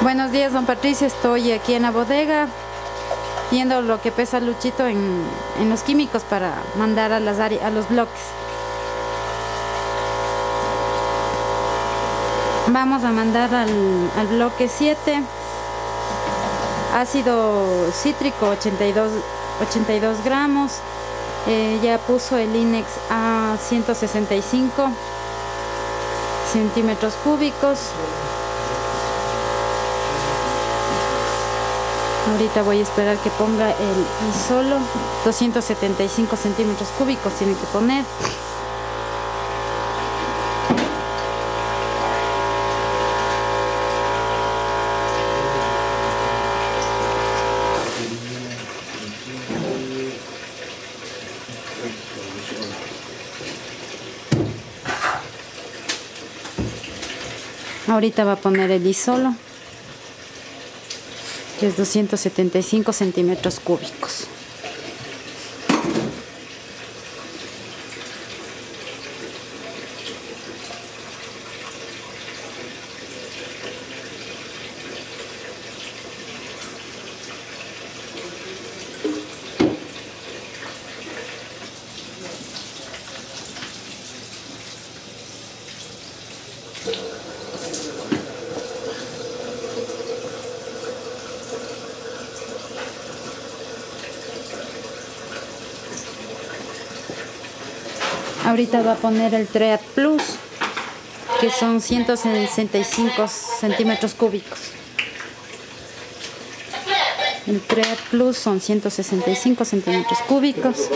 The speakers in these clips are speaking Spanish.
Buenos días, don Patricio. Estoy aquí en la bodega viendo lo que pesa Luchito en, los químicos para mandar a, las a los bloques. Vamos a mandar al, bloque 7 ácido cítrico 82, 82 gramos. Eh, ya puso el INEX a 165 centímetros cúbicos. Ahorita voy a esperar que ponga el solo 275 centímetros cúbicos tiene que poner. Ahorita va a poner el isolo que es 275 centímetros cúbicos. Ahorita va a poner el Treat Plus, que son 165 centímetros cúbicos. El Treat Plus son 165 centímetros cúbicos.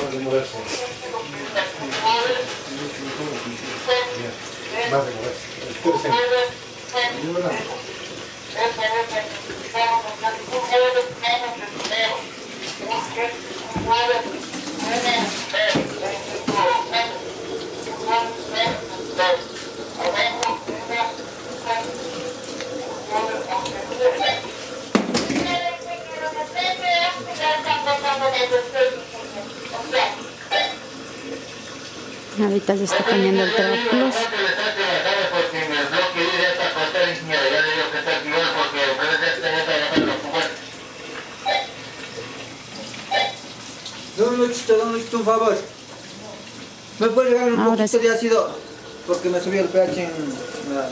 Ahorita le está poniendo el Plus. Don Luchito, don Luchito, un favor. ¿Me puede regalar un Ahora poquito de ácido? Porque me subió el pH en la...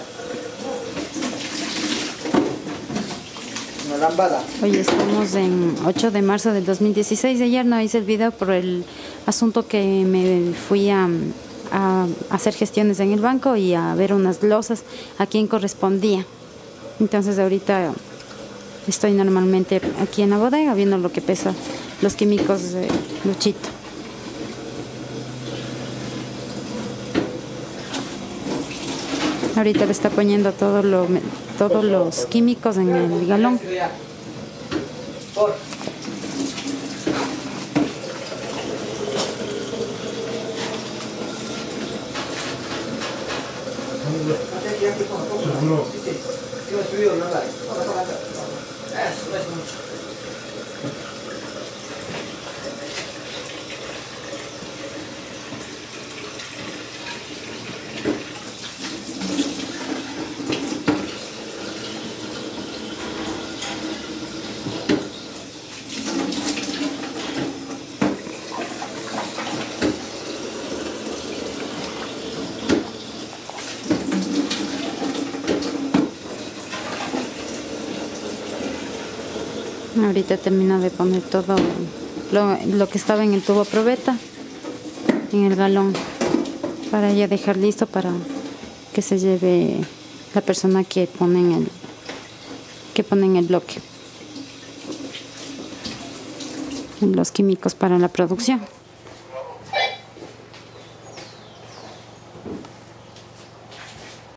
Hoy estamos en 8 de marzo del 2016. Ayer no hice el video por el asunto que me fui a, hacer gestiones en el banco y a ver unas glosas a quien correspondía. Entonces ahorita estoy normalmente aquí en la bodega viendo lo que pesa los químicos de Luchito. Ahorita le está poniendo todo lo todos los químicos en el galón. Ahorita termino de poner todo lo, que estaba en el tubo probeta en el galón para ya dejar listo para que se lleve la persona que pone en el que pone en el bloque los químicos para la producción